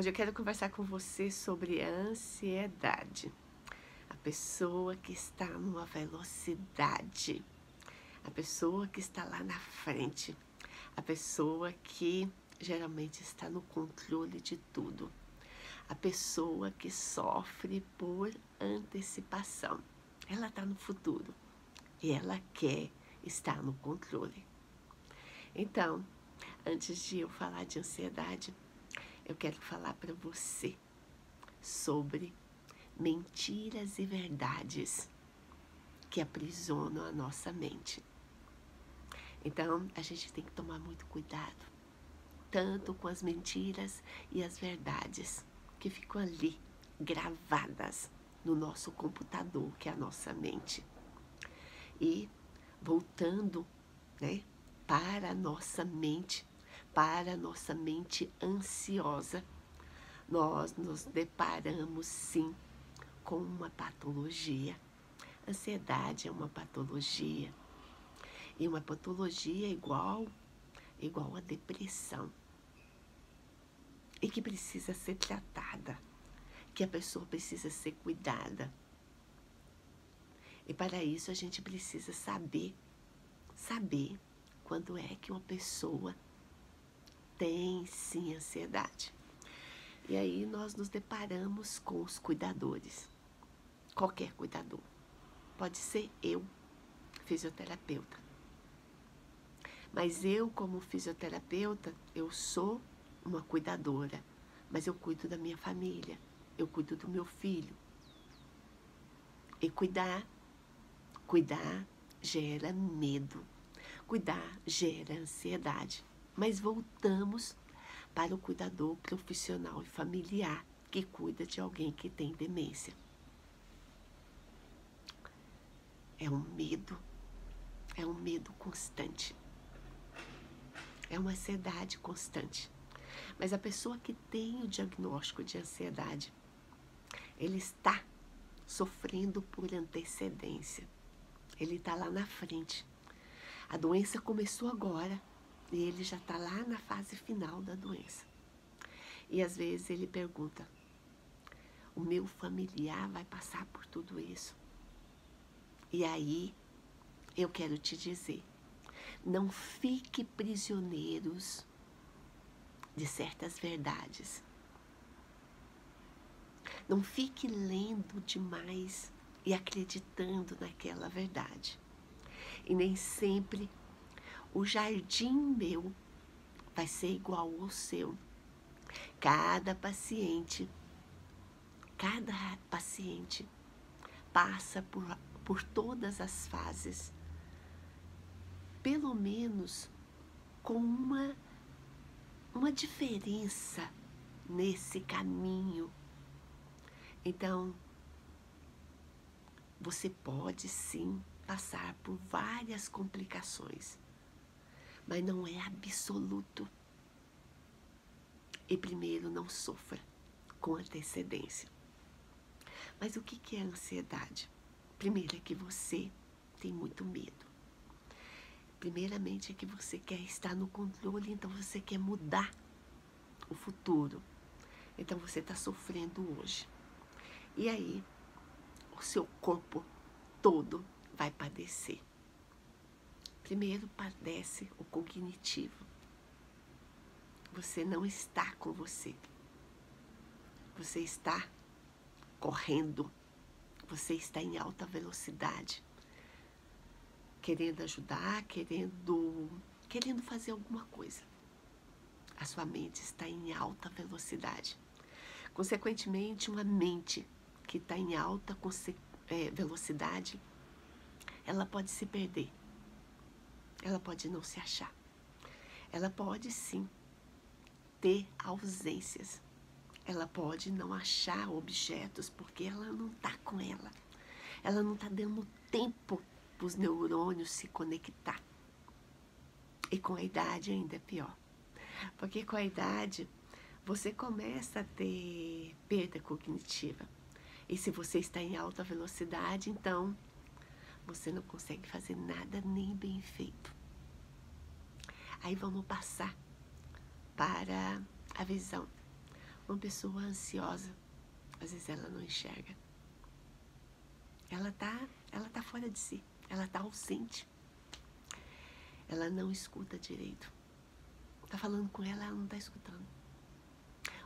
Hoje eu quero conversar com você sobre ansiedade. A pessoa que está numa velocidade. A pessoa que está lá na frente. A pessoa que geralmente está no controle de tudo. A pessoa que sofre por antecipação. Ela está no futuro e ela quer estar no controle. Então, antes de eu falar de ansiedade, eu quero falar para você sobre mentiras e verdades que aprisionam a nossa mente. Então, a gente tem que tomar muito cuidado, tanto com as mentiras e as verdades que ficam ali gravadas no nosso computador, que é a nossa mente. E voltando, né, para a nossa mente, para nossa mente ansiosa, nós nos deparamos sim com uma patologia. Ansiedade é uma patologia. E uma patologia igual igual a depressão. E que precisa ser tratada, que a pessoa precisa ser cuidada. E para isso a gente precisa saber, saber quando é que uma pessoa tem sim ansiedade. E aí nós nos deparamos com os cuidadores. Qualquer cuidador. Pode ser eu, fisioterapeuta. Mas eu, como fisioterapeuta, eu sou uma cuidadora. Mas eu cuido da minha família. Eu cuido do meu filho. E cuidar, cuidar gera medo. Cuidar gera ansiedade. Mas voltamos para o cuidador profissional e familiar que cuida de alguém que tem demência. É um medo, é um medo constante, é uma ansiedade constante. Mas a pessoa que tem o diagnóstico de ansiedade, ele está sofrendo por antecedência. Ele está lá na frente. A doença começou agora, e ele já está lá na fase final da doença. E às vezes ele pergunta: o meu familiar vai passar por tudo isso? E aí eu quero te dizer: não fique prisioneiros de certas verdades. Não fique lendo demais e acreditando naquela verdade. E nem sempre o jardim meu vai ser igual ao seu. Cada paciente, cada paciente passa por, por todas as fases, pelo menos com uma, uma diferença nesse caminho. Então, você pode sim passar por várias complicações mas não é absoluto. E primeiro, não sofra com antecedência. Mas o que é ansiedade? Primeiro é que você tem muito medo. Primeiramente é que você quer estar no controle, então você quer mudar o futuro. Então você está sofrendo hoje. E aí, o seu corpo todo vai padecer. Primeiro padece o cognitivo. Você não está com você. Você está correndo. Você está em alta velocidade. Querendo ajudar, querendo, querendo fazer alguma coisa. A sua mente está em alta velocidade. Consequentemente, uma mente que está em alta é, velocidade, ela pode se perder ela pode não se achar. Ela pode sim ter ausências. Ela pode não achar objetos porque ela não está com ela. Ela não está dando tempo para os neurônios se conectar. E com a idade ainda é pior. Porque com a idade você começa a ter perda cognitiva. E se você está em alta velocidade, então você não consegue fazer nada nem bem feito. Aí vamos passar para a visão. Uma pessoa ansiosa, às vezes ela não enxerga. Ela tá, ela tá fora de si, ela tá ausente. Ela não escuta direito. Tá falando com ela, ela não tá escutando.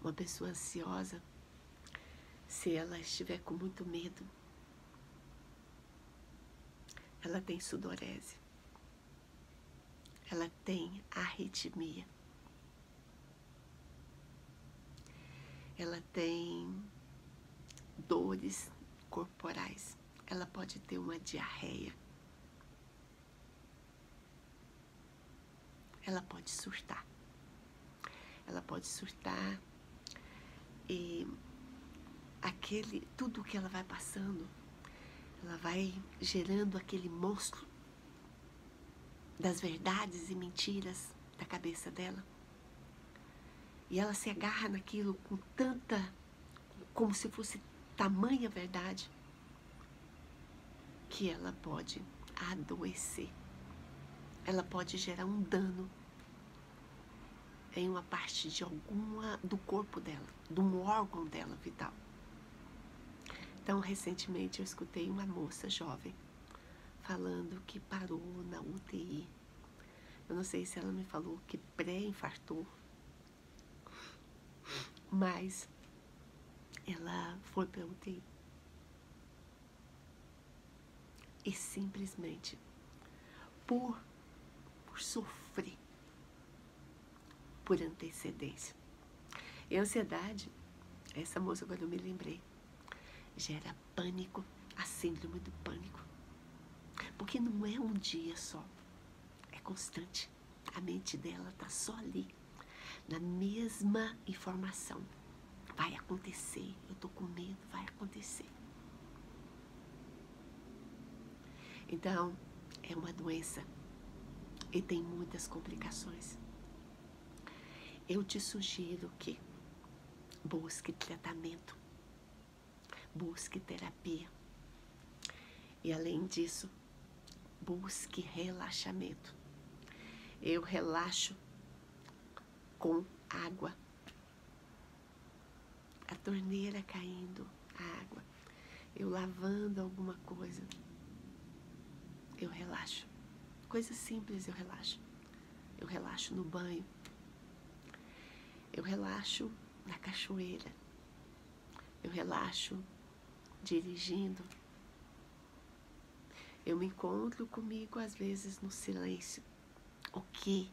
Uma pessoa ansiosa, se ela estiver com muito medo, ela tem sudorese, ela tem arritmia, ela tem dores corporais, ela pode ter uma diarreia, ela pode surtar, ela pode surtar e aquele tudo que ela vai passando ela vai gerando aquele monstro das verdades e mentiras da cabeça dela. E ela se agarra naquilo com tanta, como se fosse tamanha verdade, que ela pode adoecer. Ela pode gerar um dano em uma parte de alguma do corpo dela, de um órgão dela vital. Então, recentemente eu escutei uma moça jovem falando que parou na UTI. Eu não sei se ela me falou que pré-infartou, mas ela foi para UTI. E simplesmente por, por sofrer, por antecedência. E ansiedade, essa moça, quando eu me lembrei, gera pânico, a síndrome do pânico. Porque não é um dia só, é constante. A mente dela está só ali, na mesma informação. Vai acontecer, eu tô com medo, vai acontecer. Então, é uma doença e tem muitas complicações. Eu te sugiro que busque tratamento busque terapia. E além disso, busque relaxamento. Eu relaxo com água. A torneira caindo, a água. Eu lavando alguma coisa. Eu relaxo. Coisa simples eu relaxo. Eu relaxo no banho. Eu relaxo na cachoeira. Eu relaxo dirigindo. Eu me encontro comigo às vezes no silêncio. O que?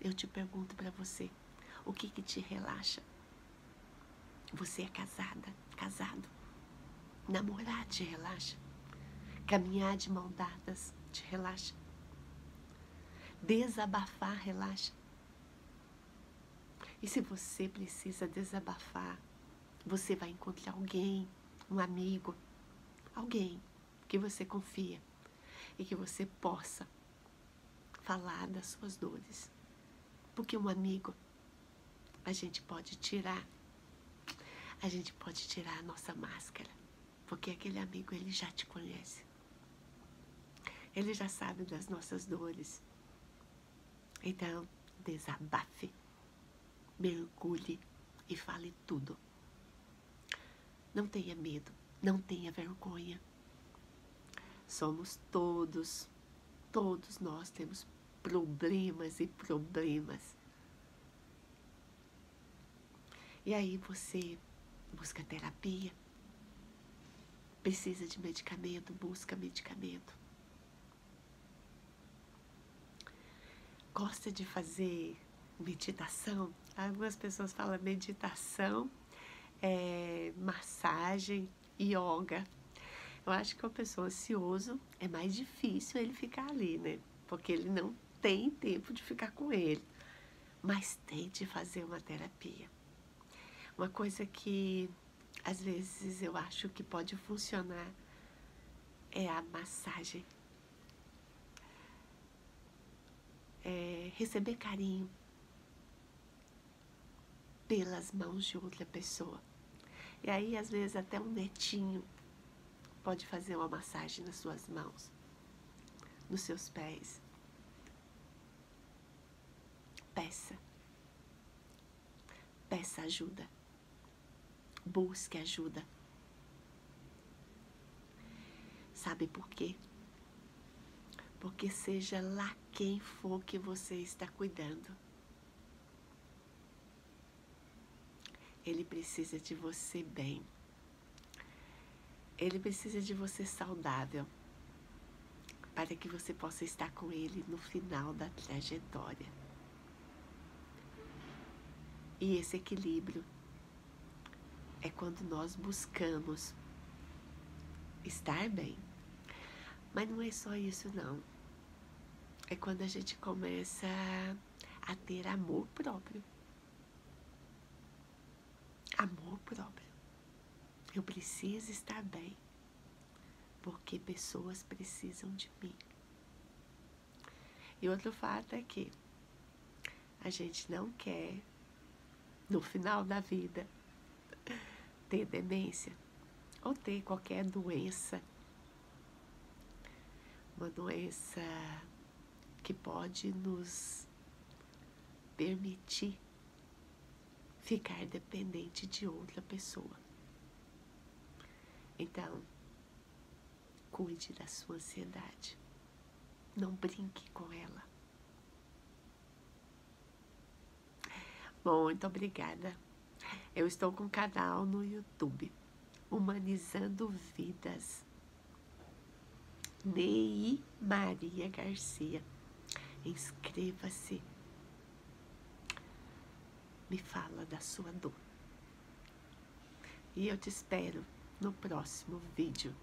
Eu te pergunto para você. O que que te relaxa? Você é casada, casado. Namorar te relaxa. Caminhar de mão dadas te relaxa. Desabafar relaxa. E se você precisa desabafar, você vai encontrar alguém um amigo, alguém que você confia e que você possa falar das suas dores. Porque um amigo a gente pode tirar, a gente pode tirar a nossa máscara, porque aquele amigo ele já te conhece. Ele já sabe das nossas dores. Então, desabafe, mergulhe e fale tudo. Não tenha medo, não tenha vergonha. Somos todos, todos nós temos problemas e problemas. E aí você busca terapia, precisa de medicamento, busca medicamento. Gosta de fazer meditação? Algumas pessoas falam meditação é, massagem, yoga. Eu acho que uma pessoa ansioso é mais difícil ele ficar ali, né? Porque ele não tem tempo de ficar com ele. Mas tente fazer uma terapia. Uma coisa que às vezes eu acho que pode funcionar é a massagem. É receber carinho pelas mãos de outra pessoa. E aí, às vezes, até um netinho pode fazer uma massagem nas suas mãos, nos seus pés. Peça. Peça ajuda. Busque ajuda. Sabe por quê? Porque seja lá quem for que você está cuidando, ele precisa de você bem. Ele precisa de você saudável para que você possa estar com ele no final da trajetória. E esse equilíbrio é quando nós buscamos estar bem. Mas não é só isso não. É quando a gente começa a ter amor próprio. Amor próprio. Eu preciso estar bem. Porque pessoas precisam de mim. E outro fato é que a gente não quer, no final da vida, ter demência ou ter qualquer doença, uma doença que pode nos permitir ficar dependente de outra pessoa. Então, cuide da sua ansiedade. Não brinque com ela. Bom, muito obrigada. Eu estou com um canal no YouTube, Humanizando Vidas. Ney Maria Garcia. Inscreva-se. Me fala da sua dor. E eu te espero no próximo vídeo.